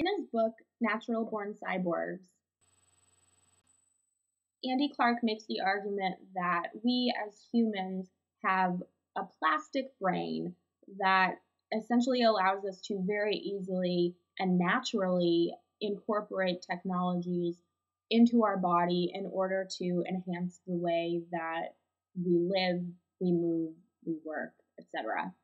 In his book, Natural Born Cyborgs, Andy Clark makes the argument that we as humans have a plastic brain that essentially allows us to very easily and naturally incorporate technologies into our body in order to enhance the way that we live, we move, we work, etc.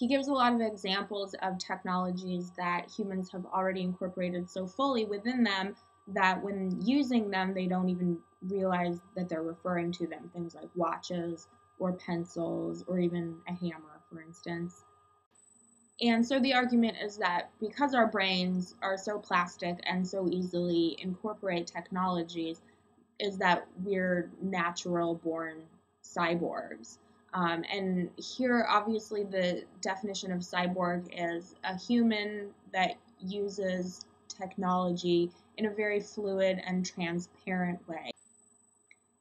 He gives a lot of examples of technologies that humans have already incorporated so fully within them that when using them, they don't even realize that they're referring to them. Things like watches or pencils or even a hammer, for instance. And so the argument is that because our brains are so plastic and so easily incorporate technologies, is that we're natural born cyborgs. Um, and here, obviously, the definition of cyborg is a human that uses technology in a very fluid and transparent way.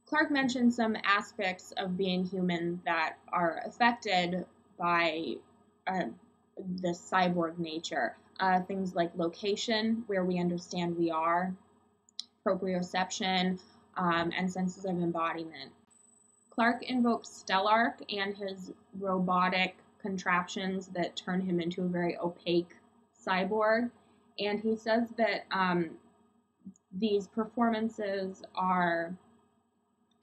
Clark mentioned some aspects of being human that are affected by uh, the cyborg nature. Uh, things like location, where we understand we are, proprioception, um, and senses of embodiment. Clark invokes Stelarc and his robotic contraptions that turn him into a very opaque cyborg. And he says that um, these performances are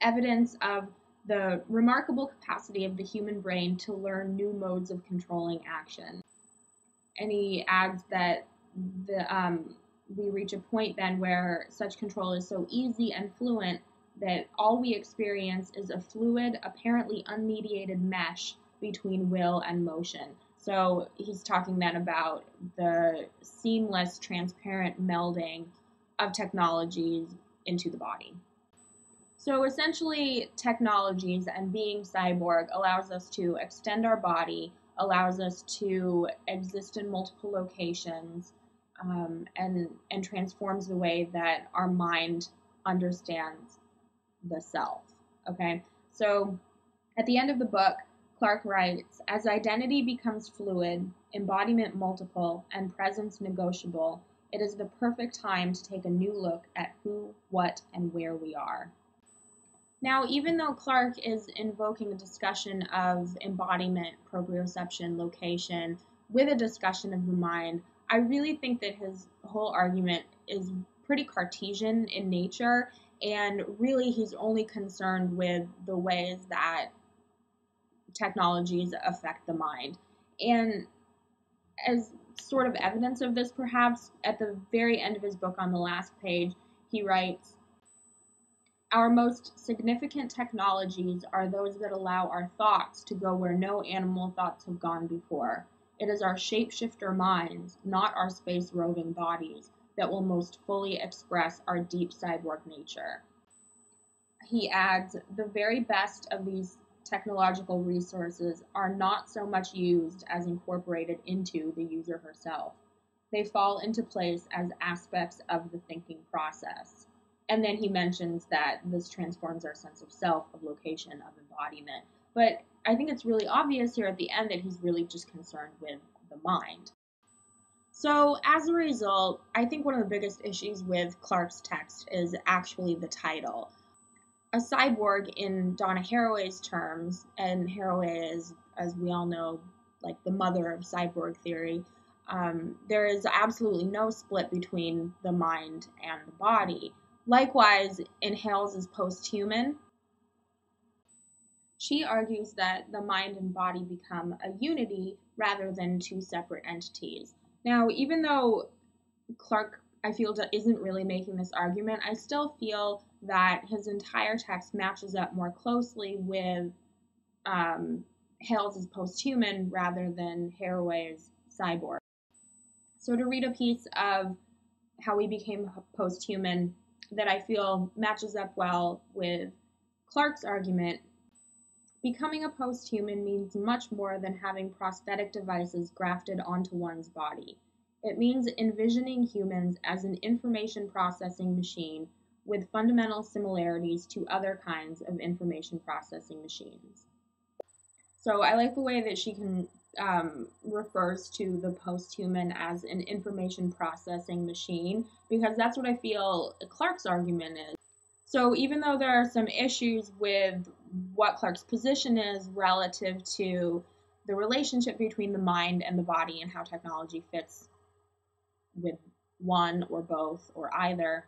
evidence of the remarkable capacity of the human brain to learn new modes of controlling action. And he adds that the um, we reach a point then where such control is so easy and fluent that all we experience is a fluid, apparently unmediated mesh between will and motion. So he's talking then about the seamless, transparent melding of technologies into the body. So essentially, technologies and being cyborg allows us to extend our body, allows us to exist in multiple locations, um, and and transforms the way that our mind understands the self. Okay, so at the end of the book, Clark writes As identity becomes fluid, embodiment multiple, and presence negotiable, it is the perfect time to take a new look at who, what, and where we are. Now, even though Clark is invoking a discussion of embodiment, proprioception, location, with a discussion of the mind, I really think that his whole argument is pretty Cartesian in nature and really, he's only concerned with the ways that technologies affect the mind. And as sort of evidence of this, perhaps, at the very end of his book on the last page, he writes Our most significant technologies are those that allow our thoughts to go where no animal thoughts have gone before. It is our shapeshifter minds, not our space roving bodies, that will most fully express our deep cyborg nature. He adds the very best of these technological resources are not so much used as incorporated into the user herself. They fall into place as aspects of the thinking process. And then he mentions that this transforms our sense of self, of location, of embodiment. But I think it's really obvious here at the end that he's really just concerned with the mind. So, as a result, I think one of the biggest issues with Clark's text is actually the title. A cyborg, in Donna Haraway's terms, and Haraway is, as we all know, like the mother of cyborg theory, um, there is absolutely no split between the mind and the body. Likewise, in Hayles' posthuman, she argues that the mind and body become a unity rather than two separate entities. Now, even though Clark, I feel, isn't really making this argument, I still feel that his entire text matches up more closely with um, Hayles' posthuman rather than Haraway's cyborg. So, to read a piece of how we became posthuman that I feel matches up well with Clark's argument, Becoming a posthuman means much more than having prosthetic devices grafted onto one's body. It means envisioning humans as an information processing machine with fundamental similarities to other kinds of information processing machines. So I like the way that she can um, refers to the post-human as an information processing machine because that's what I feel Clark's argument is. So even though there are some issues with what Clark's position is relative to the relationship between the mind and the body and how technology fits with one or both or either,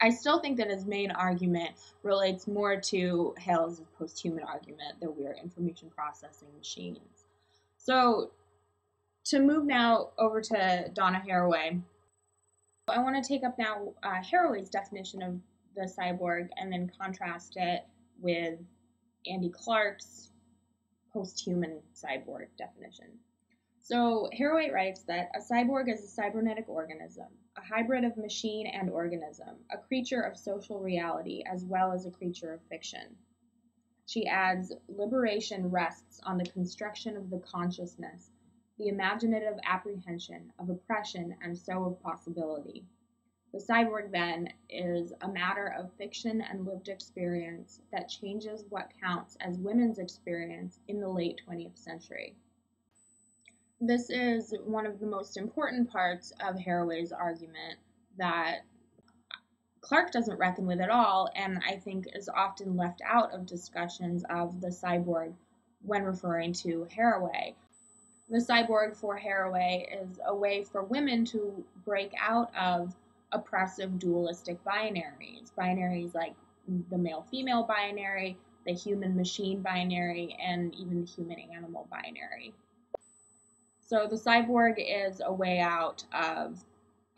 I still think that his main argument relates more to Hayles' post-human argument that we're information processing machines. So to move now over to Donna Haraway, I want to take up now uh, Haraway's definition of the cyborg and then contrast it with Andy Clark's post-human cyborg definition. So Haraway writes that a cyborg is a cybernetic organism, a hybrid of machine and organism, a creature of social reality as well as a creature of fiction. She adds, liberation rests on the construction of the consciousness, the imaginative apprehension of oppression and so of possibility. The cyborg, then, is a matter of fiction and lived experience that changes what counts as women's experience in the late 20th century. This is one of the most important parts of Haraway's argument that Clark doesn't reckon with at all, and I think is often left out of discussions of the cyborg when referring to Haraway. The cyborg for Haraway is a way for women to break out of oppressive dualistic binaries, binaries like the male female binary, the human machine binary, and even the human animal binary. So the cyborg is a way out of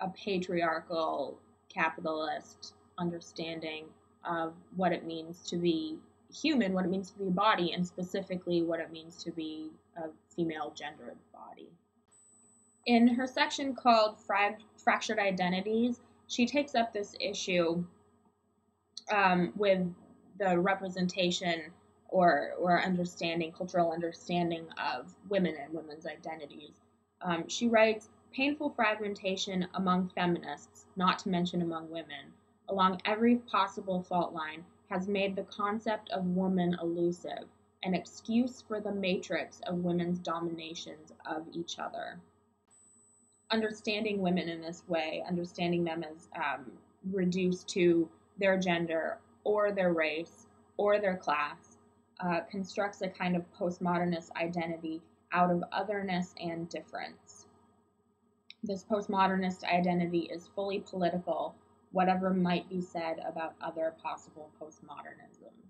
a patriarchal capitalist understanding of what it means to be human, what it means to be a body, and specifically what it means to be a female gendered body. In her section called Fractured Identities, she takes up this issue um, with the representation or, or understanding, cultural understanding of women and women's identities. Um, she writes, painful fragmentation among feminists, not to mention among women, along every possible fault line has made the concept of woman elusive, an excuse for the matrix of women's dominations of each other. Understanding women in this way, understanding them as um, reduced to their gender or their race or their class, uh, constructs a kind of postmodernist identity out of otherness and difference. This postmodernist identity is fully political whatever might be said about other possible postmodernisms.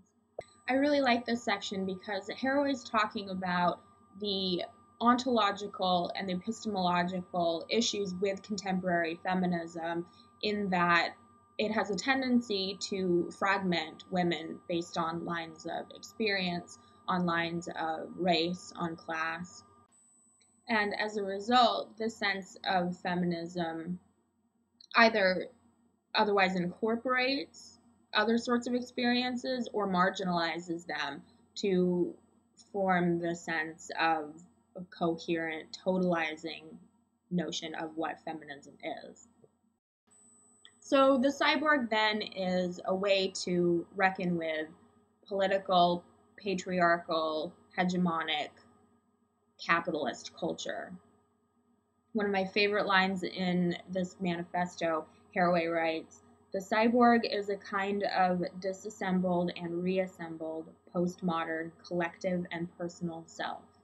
I really like this section because Haraway is talking about the ontological and epistemological issues with contemporary feminism in that it has a tendency to fragment women based on lines of experience, on lines of race, on class. And as a result, this sense of feminism either otherwise incorporates other sorts of experiences or marginalizes them to form the sense of coherent, totalizing notion of what feminism is. So the cyborg then is a way to reckon with political, patriarchal, hegemonic, capitalist culture. One of my favorite lines in this manifesto Haraway writes, the cyborg is a kind of disassembled and reassembled postmodern collective and personal self.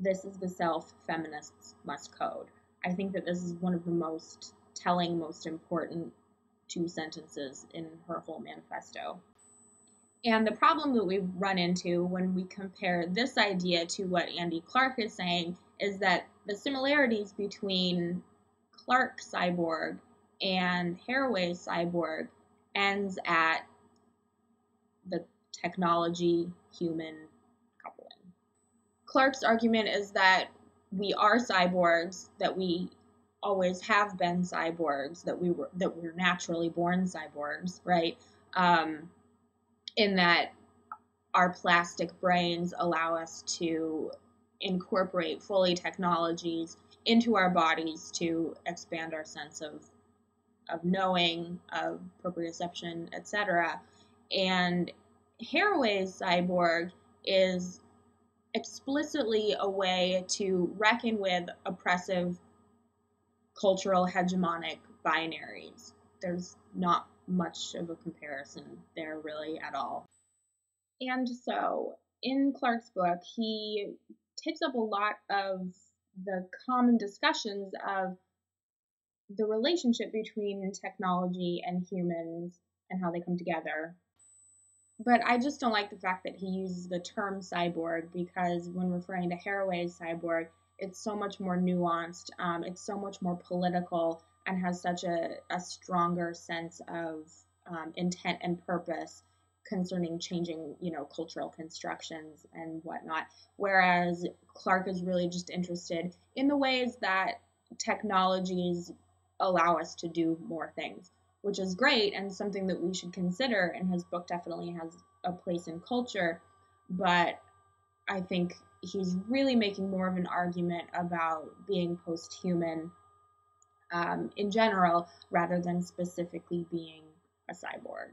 This is the self feminists must code. I think that this is one of the most telling, most important two sentences in her whole manifesto. And the problem that we run into when we compare this idea to what Andy Clark is saying is that the similarities between Clark cyborg and Haraway Cyborg ends at the technology human. Clark's argument is that we are cyborgs, that we always have been cyborgs, that we were that we're naturally born cyborgs, right? Um, in that our plastic brains allow us to incorporate fully technologies into our bodies to expand our sense of of knowing, of proprioception, etc. And Haraway's cyborg is explicitly a way to reckon with oppressive cultural hegemonic binaries. There's not much of a comparison there, really, at all. And so, in Clark's book, he takes up a lot of the common discussions of the relationship between technology and humans and how they come together. But I just don't like the fact that he uses the term cyborg because when referring to Haraway's cyborg, it's so much more nuanced, um, it's so much more political, and has such a, a stronger sense of um, intent and purpose concerning changing, you know, cultural constructions and whatnot. Whereas Clark is really just interested in the ways that technologies allow us to do more things, which is great and something that we should consider. And his book definitely has a place in culture, but I think he's really making more of an argument about being post-human um, in general rather than specifically being a cyborg.